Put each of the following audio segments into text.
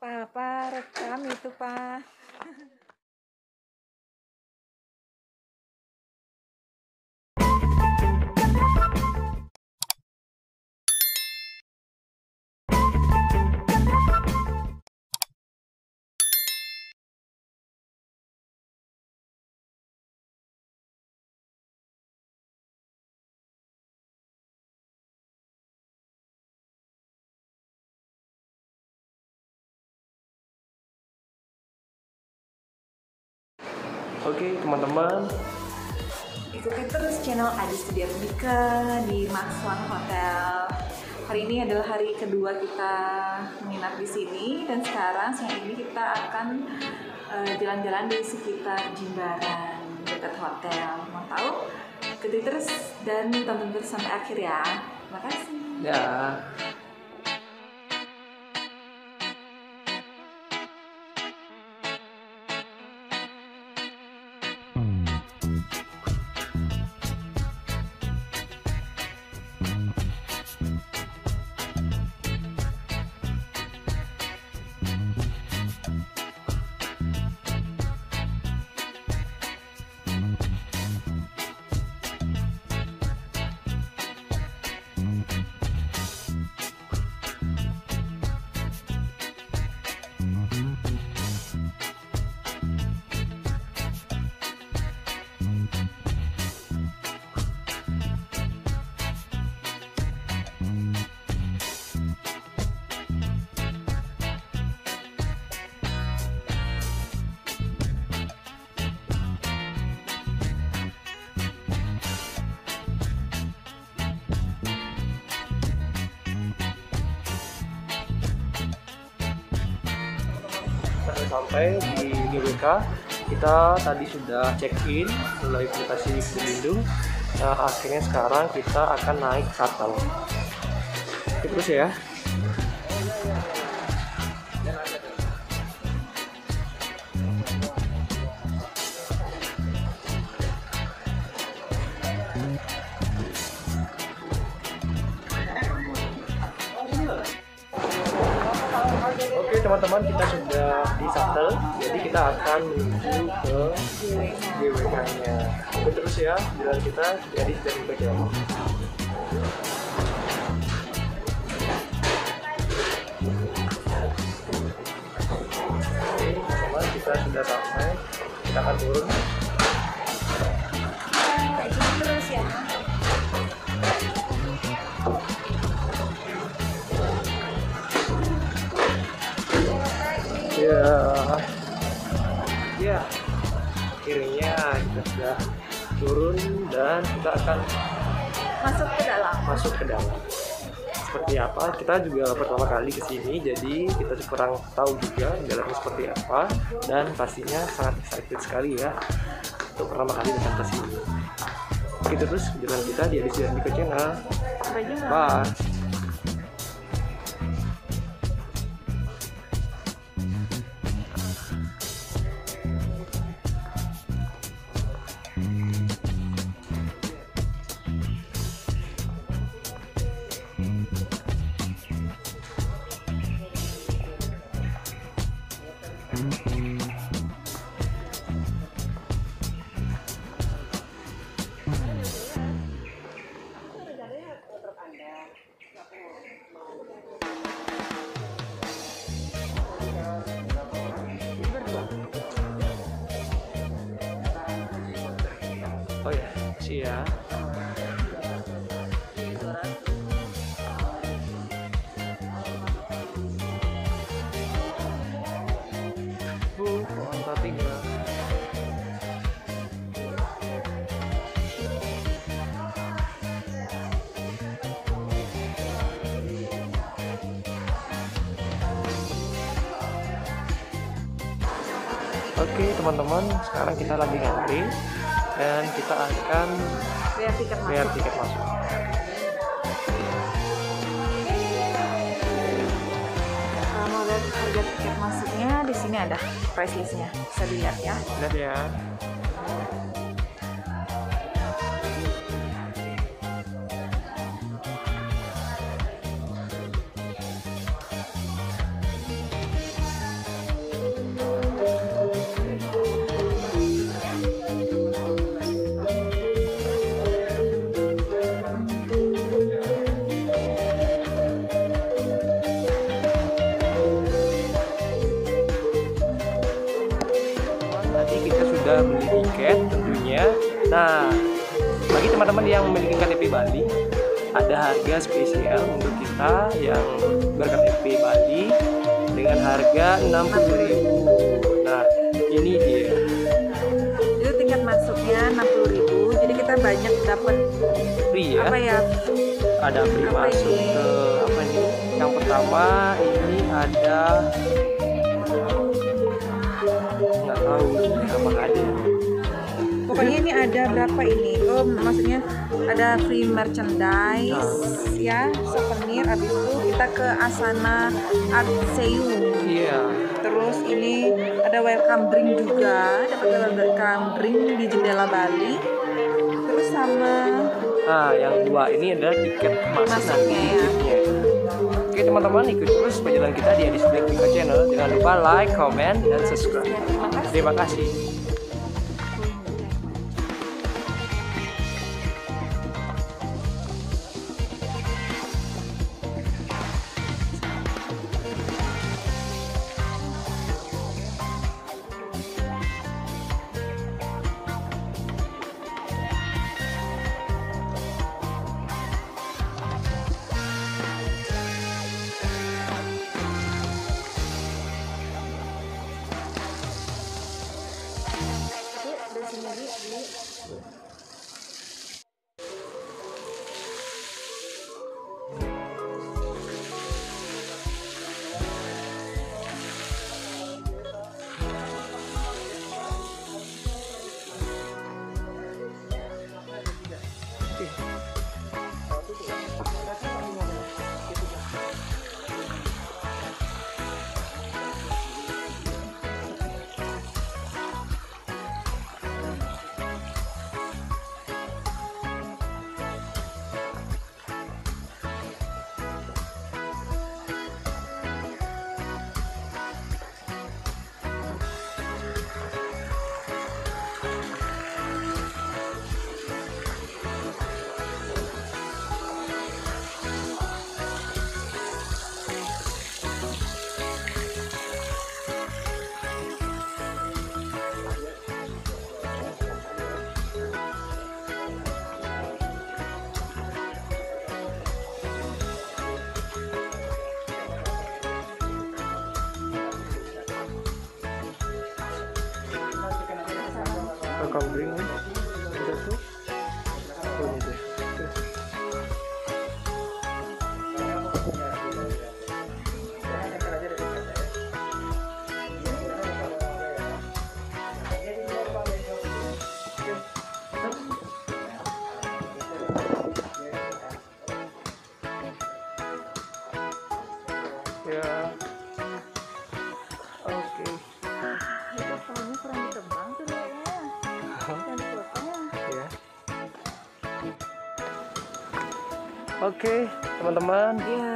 Papa rekam itu, Pak. Oke teman-teman, Ikuti terus channel Adi Sudiarmika di Max One Hotel. Hari ini adalah hari kedua kita menginap di sini dan sekarang siang ini kita akan eh, jalan-jalan di sekitar Jimbaran dekat hotel. Mau tahu? Ikuti terus dan tonton terus sampai akhir ya. Terima kasih. ya sampai di GWK kita tadi sudah check in melalui aplikasi Pelindung. Nah akhirnya sekarang kita akan naik shuttle. Terus ya. Teman-teman kita sudah di shuttle jadi kita akan menuju ke GWK nya Oke terus ya jalan kita jadi sudah di bagian teman-teman kita sudah sampai. Kita akan turun. Kayak gini terus ya. Ya ya akhirnya kita sudah turun dan kita akan Masuk ke dalam. masuk ke dalam. Seperti apa? Kita juga pertama kali ke sini jadi kita kurang tahu juga jalannya seperti apa dan pastinya sangat excited sekali ya untuk pertama kali datang ke sini. Oke terus jalan kita di dan Mika Channel. Bye Oke teman-teman, sekarang kita lagi ngantri dan kita akan Bayar tiket bayar masuk. tiket masuk. Kalau mau lihat harga tiket masuknya di sini ada price listnya bisa dilihat ya. Lihat ya. Teman-teman yang memiliki KTP Bali ada harga spesial untuk kita yang berKTP Bali dengan harga 60.000 nah ini dia Itu tiket masuknya 60.000. Jadi kita banyak dapat free ya apa ya? ada free Apa masuk ini? ke apa nih yang pertama ini ada nggak tahu apa ada Pokoknya ini ada berapa ini? Oh, maksudnya ada free merchandise ya, souvenir. Habis itu kita ke Asana Art Seiyuu. iya Terus ini ada welcome drink juga, dapat welcome drink di jendela Bali. Terus sama nah yang dua ini adalah tiket masuk Masuknya ya. tiketnya. Oke teman-teman ikut terus perjalanan kita di Adis Black Channel Jangan lupa like, comment, dan subscribe ya, terima kasih. Terima kasih Welcome drink nih Ada Oke, teman-teman. Ya,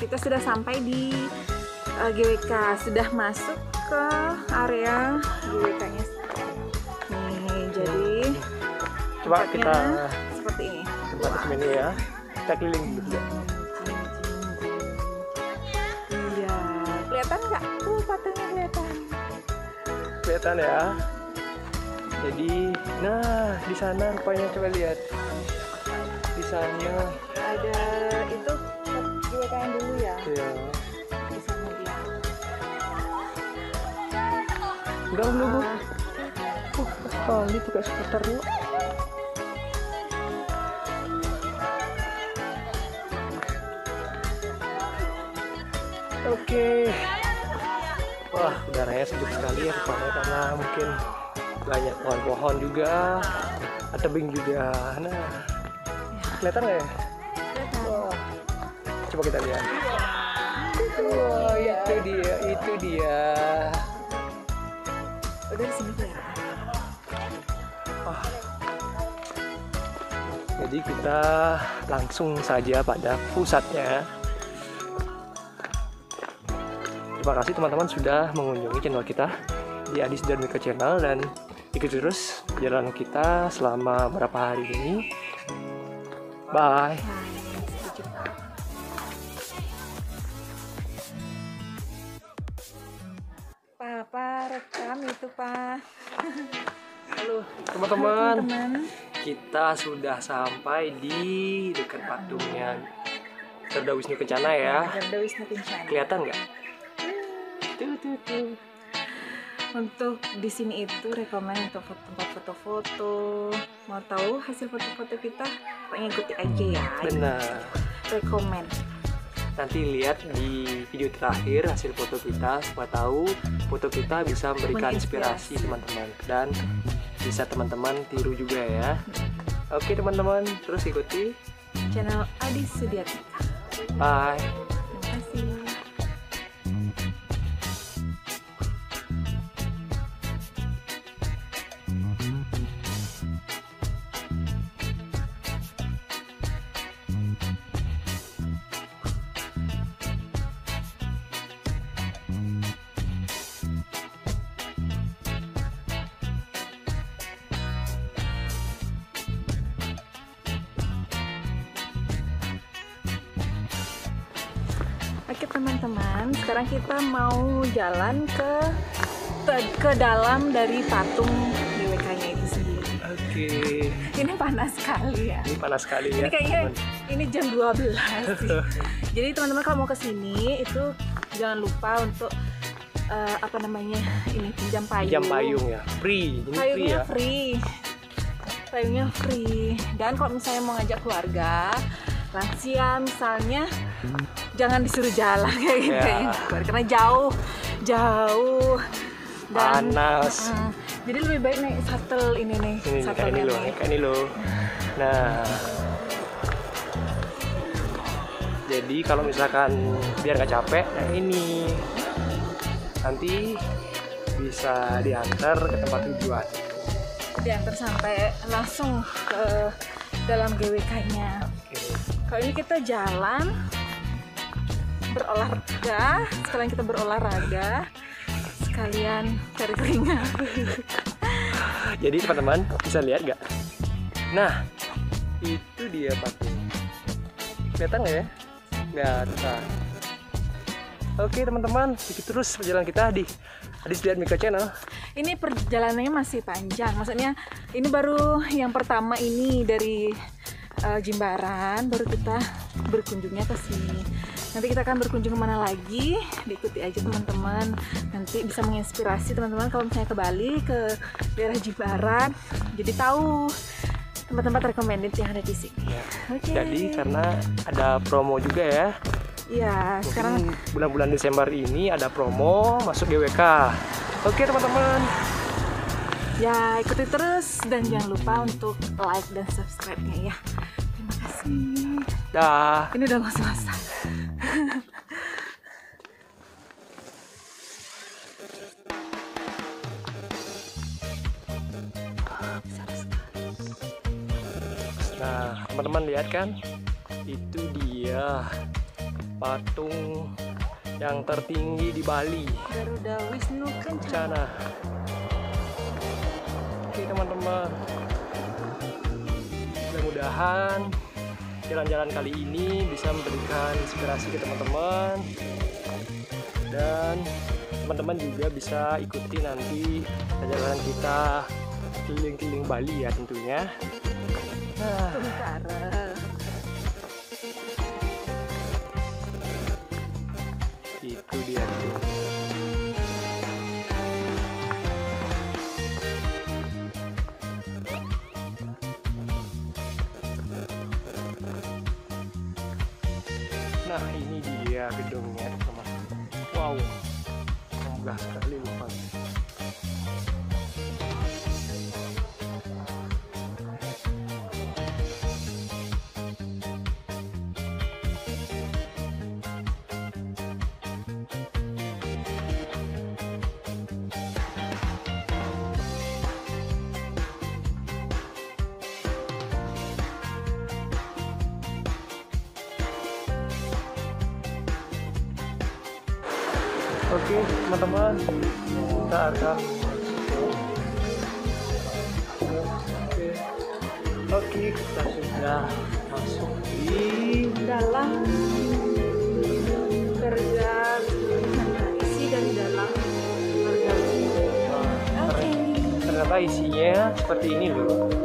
kita sudah sampai di uh, GWK, sudah masuk ke area GWK-nya. Nih, jadi Coba kita seperti ini. tempat di sini ya. Kita keliling dulu ya. Iya, kelihatan nggak? Tuh patungnya kelihatan. Kelihatan ya. Jadi, nah di sana rupanya coba lihat. Di sana, Ada itu GWK yang dulu ya. ya. Di sana dia. Enggak dulu bu. Uh, sekali pakai skuternya. Oke. Wah, udaranya sejuk sekali ya rupanya karena mungkin banyak pohon-pohon juga, ada tebing juga. Nah, kelihatan nggak ya? Coba kita lihat. Wah, itu dia, itu dia. Udah di sini kelihatan. Wah. Jadi kita langsung saja pada pusatnya. Terima kasih teman-teman sudah mengunjungi channel kita di Adis dan Mika Channel dan ikuti terus perjalanan kita selama beberapa hari ini. Bye. Rekam itu, Pak. Halo teman-teman. Teman. kita sudah sampai di dekat patungnya Garuda Wisnu Kencana ya. Garuda Wisnu Kencana. Kelihatan nggak? Tuh, tuh, tuh. Untuk di sini itu rekomend untuk tempat foto-foto. Mau tahu hasil foto-foto kita? Pokoknya ikuti aja ya. Benar. Rekomend. Nanti lihat di video terakhir hasil foto kita supaya tahu foto kita bisa memberikan inspirasi teman-teman dan bisa teman-teman tiru juga ya. Oke teman-teman, terus ikuti. Channel Adi Sudiatika. Bye. Oke teman-teman, sekarang kita mau jalan ke ke- ke dalam dari patung GWK-nya itu sendiri. Oke. Ini panas sekali ya. Ini panas sekali ya. Ini kayaknya teman. ini jam 12 sih. Jadi teman-teman kalau mau ke sini itu jangan lupa untuk eh, apa namanya? Ini pinjam payung. Jam payung ya. Free. Ini free Payungnya ya. free. Payungnya free. Dan kalau misalnya mau ngajak keluarga, lansia misalnya, jangan disuruh jalan kayak gitu Ya. karena jauh, jauh. Dan, Panas. Mm, jadi lebih baik naik shuttle ini nih, Ini shuttle-nya ini kayak ini loh. Nah, jadi kalau misalkan biar nggak capek, nah ini nanti bisa diantar ke tempat tujuan. diantar sampai langsung ke dalam GWK-nya. Oke. Kalau ini kita jalan berolahraga, sekalian kita berolahraga, sekalian cari keringat. Jadi teman-teman bisa lihat nggak? Nah, itu dia patung. Kelihatan nggak ya? Kelihatan. Oke teman-teman, ikuti terus perjalanan kita di Adis Lihat Mika Channel. Ini perjalanannya masih panjang, maksudnya ini baru yang pertama ini dari eh, Jimbaran, baru kita berkunjungnya ke sini. Nanti kita akan berkunjung ke mana lagi, diikuti aja teman-teman. Nanti bisa menginspirasi teman-teman kalau misalnya ke Bali, ke daerah Jimbaran, jadi tahu tempat-tempat recommended yang ada di sini. Ya. Oke. Jadi karena ada promo juga ya. Iya, sekarang bulan-bulan Desember ini ada promo masuk GWK. Oke teman-teman. ya ikuti terus dan jangan lupa untuk like dan subscribe-nya ya. Terima kasih. Dah. Ini udah mau selesai. Teman-teman lihat kan, itu dia patung yang tertinggi di Bali. Garuda Wisnu Kencana. Oke teman-teman. Mudah-mudahan jalan-jalan kali ini bisa memberikan inspirasi ke teman-teman dan teman-teman juga bisa ikuti nanti perjalanan kita keliling-keliling Bali ya tentunya. Itu dia. Nah ini dia gedungnya teman. Wow, megah sekali lupa. Oke teman-teman, kita akan Oke. Oke, kita sudah masuk di Dalam Kencana. Isi dari dalam Wisnu. Oke. ternyata isinya seperti ini loh.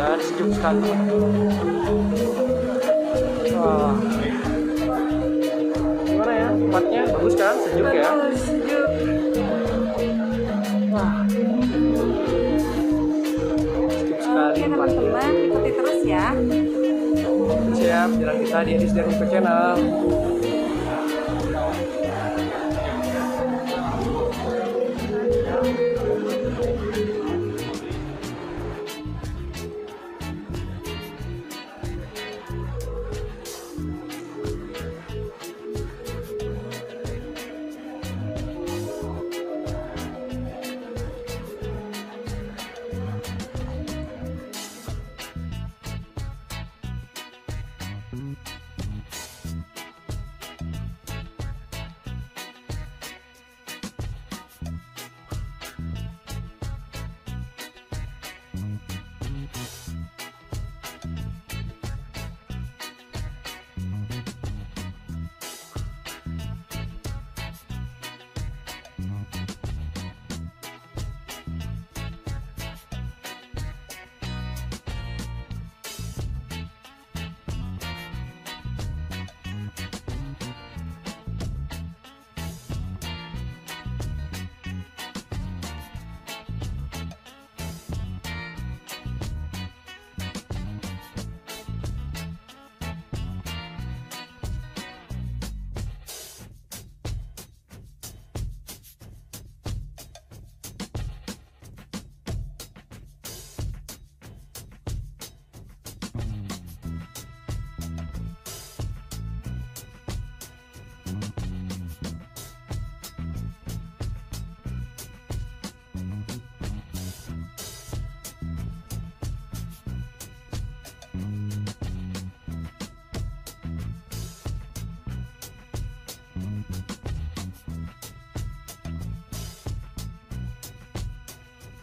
Dan sejuk sekali. Wah, gimana ya tempatnya bagus kan sejuk ya? Sejuk. Wah, sejuk sekali tempatnya. teman-teman, ikuti terus ya. Siap, jalan kita di Edis dari Channel.